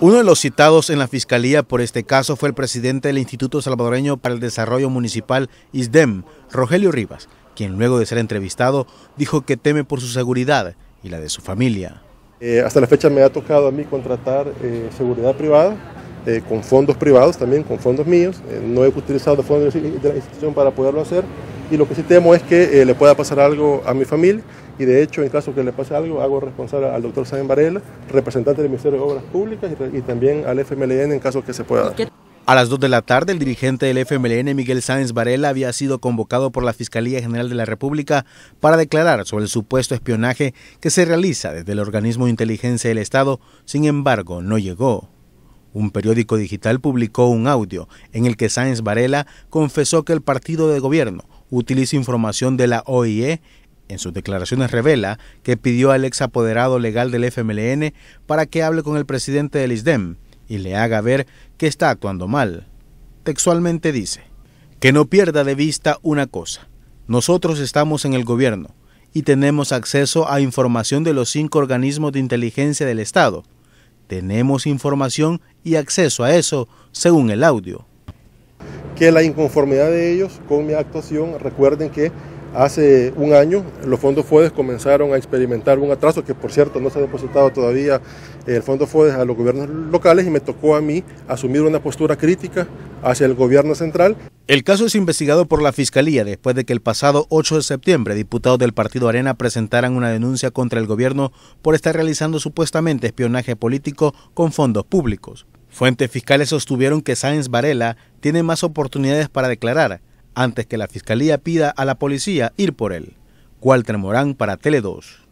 Uno de los citados en la fiscalía por este caso fue el presidente del Instituto Salvadoreño para el Desarrollo Municipal, ISDEM, Rogelio Rivas, quien luego de ser entrevistado dijo que teme por su seguridad y la de su familia. Eh, hasta la fecha me ha tocado a mí contratar eh, seguridad privada, eh, con fondos privados también, con fondos míos. no he utilizado fondos de la institución para poderlo hacer y lo que sí temo es que le pueda pasar algo a mi familia y de hecho en caso que le pase algo hago responsable al doctor Sáenz Varela, representante del Ministerio de Obras Públicas y, también al FMLN en caso que se pueda. A las 2 de la tarde, el dirigente del FMLN, Miguel Sáenz Varela, había sido convocado por la Fiscalía General de la República para declarar sobre el supuesto espionaje que se realiza desde el organismo de inteligencia del Estado, sin embargo, no llegó. Un periódico digital publicó un audio en el que Sáenz Varela confesó que el partido de gobierno utiliza información de la OIE. En sus declaraciones revela que pidió al ex apoderado legal del FMLN para que hable con el presidente del ISDEM y le haga ver que está actuando mal. Textualmente dice, que no pierda de vista una cosa. Nosotros estamos en el gobierno y tenemos acceso a información de los cinco organismos de inteligencia del Estado. Tenemos información y acceso a eso según el audio. Que la inconformidad de ellos con mi actuación, recuerden que Hace un año los fondos FODES comenzaron a experimentar un atraso que por cierto no se ha depositado todavía el fondo FODES a los gobiernos locales y me tocó a mí asumir una postura crítica hacia el gobierno central. El caso es investigado por la Fiscalía después de que el pasado 8 de septiembre diputados del Partido Arena presentaran una denuncia contra el gobierno por estar realizando supuestamente espionaje político con fondos públicos. Fuentes fiscales sostuvieron que Sáenz Varela tiene más oportunidades para declarar, antes que la Fiscalía pida a la policía ir por él. Walter Morán para Tele 2.